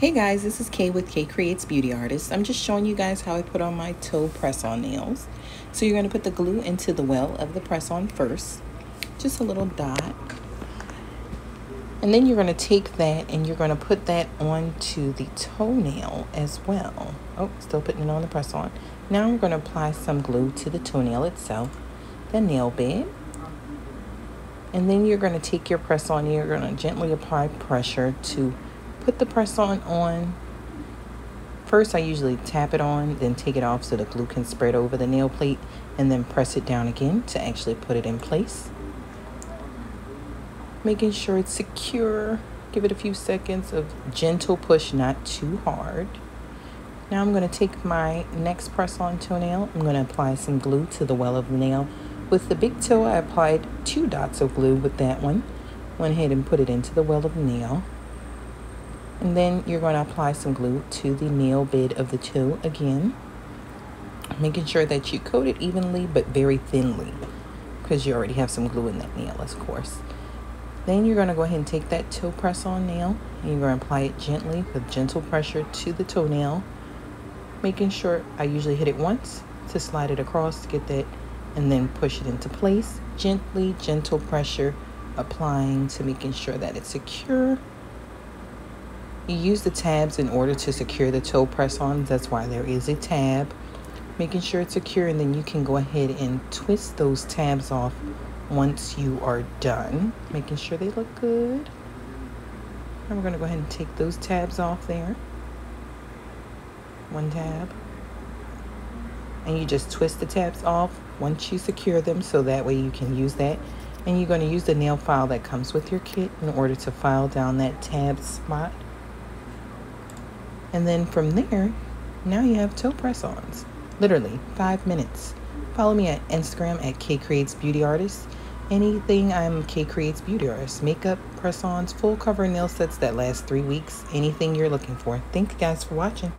Hey guys, this is Kay with Kay Kreates Beauty Artist. I'm just showing you guys how I put on my toe press-on nails. So you're going to put the glue into the well of the press-on first. Just a little dot. And then you're going to take that and you're going to put that onto the toenail as well. Oh, still putting it on the press-on. Now I'm going to apply some glue to the toenail itself, the nail bed. And then you're going to take your press-on, you're going to gently apply pressure to put the press on on. First, I usually tap it on, then take it off so the glue can spread over the nail plate, and then press it down again to actually put it in place. Making sure it's secure. Give it a few seconds of gentle push, not too hard. Now I'm going to take my next press on toenail. I'm going to apply some glue to the well of the nail. With the big toe, I applied two dots of glue with that one. Went ahead and put it into the well of the nail. And then you're going to apply some glue to the nail bed of the toe again. Making sure that you coat it evenly but very thinly because you already have some glue in that nail, of course. Then you're going to go ahead and take that toe press on nail and you're going to apply it gently with gentle pressure to the toenail. Making sure I usually hit it once to slide it across to get that and then push it into place. Gently, gentle pressure applying to making sure that it's secure you use the tabs in order to secure the toe press on. That's why there is a tab. Making sure it's secure and then you can go ahead and twist those tabs off once you are done. Making sure they look good. And we're going to go ahead and take those tabs off there. One tab. And you just twist the tabs off once you secure them so that way you can use that. And you're going to use the nail file that comes with your kit in order to file down that tab spot. And then from there, now you have toe press-ons. Literally five minutes. Follow me at Instagram at Kay Kreates Beauty Artist. Anything I'm Kay Kreates Beauty Artist. Makeup, press-ons, full cover nail sets that last three weeks. Anything you're looking for. Thank you guys for watching.